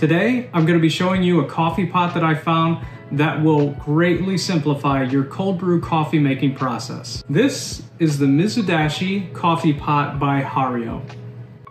Today, I'm gonna be showing you a coffee pot that I found that will greatly simplify your cold brew coffee making process. This is the Mizudashi Coffee Pot by Hario.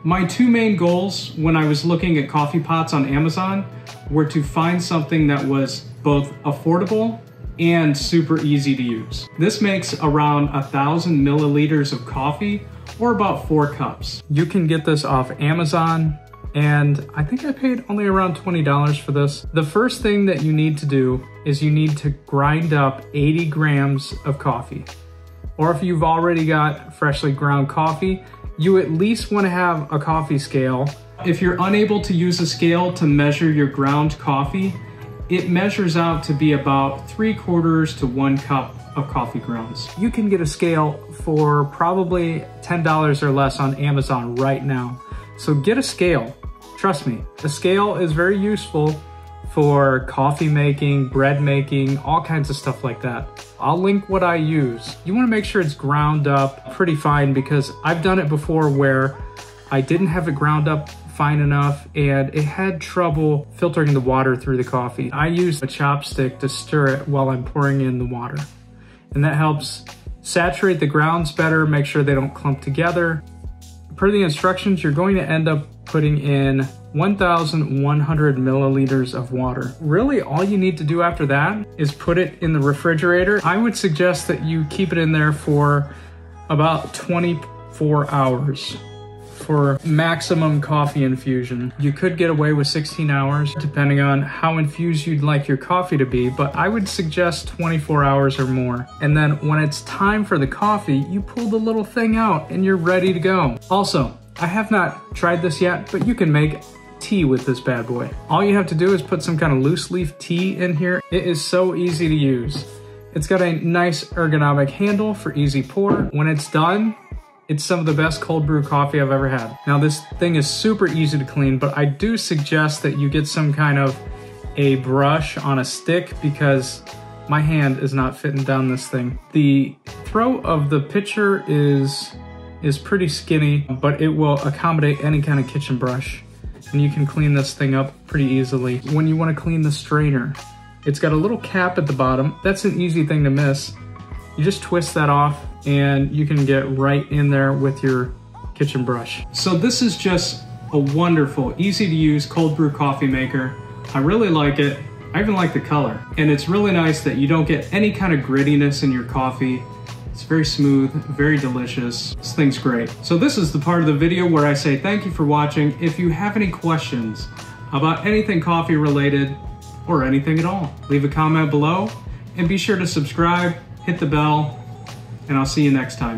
My two main goals when I was looking at coffee pots on Amazon were to find something that was both affordable and super easy to use. This makes around a thousand milliliters of coffee or about four cups. You can get this off Amazon and I think I paid only around $20 for this. The first thing that you need to do is you need to grind up 80 grams of coffee. Or if you've already got freshly ground coffee, you at least want to have a coffee scale. If you're unable to use a scale to measure your ground coffee, it measures out to be about three quarters to one cup of coffee grounds. You can get a scale for probably $10 or less on Amazon right now. So get a scale. Trust me, a scale is very useful for coffee making, bread making, all kinds of stuff like that. I'll link what I use. You wanna make sure it's ground up pretty fine because I've done it before where I didn't have it ground up fine enough and it had trouble filtering the water through the coffee. I use a chopstick to stir it while I'm pouring in the water. And that helps saturate the grounds better, make sure they don't clump together, per the instructions, you're going to end up putting in 1,100 milliliters of water. Really, all you need to do after that is put it in the refrigerator. I would suggest that you keep it in there for about 24 hours for maximum coffee infusion. You could get away with 16 hours depending on how infused you'd like your coffee to be, but I would suggest 24 hours or more. And then when it's time for the coffee, you pull the little thing out and you're ready to go. Also, I have not tried this yet, but you can make tea with this bad boy. All you have to do is put some kind of loose leaf tea in here. It is so easy to use. It's got a nice ergonomic handle for easy pour. When it's done, it's some of the best cold brew coffee I've ever had. Now this thing is super easy to clean, but I do suggest that you get some kind of a brush on a stick because my hand is not fitting down this thing. The throat of the pitcher is is pretty skinny, but it will accommodate any kind of kitchen brush. And you can clean this thing up pretty easily. When you wanna clean the strainer, it's got a little cap at the bottom. That's an easy thing to miss. You just twist that off and you can get right in there with your kitchen brush. So this is just a wonderful, easy to use cold brew coffee maker. I really like it. I even like the color. And it's really nice that you don't get any kind of grittiness in your coffee. It's very smooth, very delicious. This thing's great. So this is the part of the video where I say thank you for watching. If you have any questions about anything coffee related or anything at all, leave a comment below and be sure to subscribe, hit the bell, and I'll see you next time.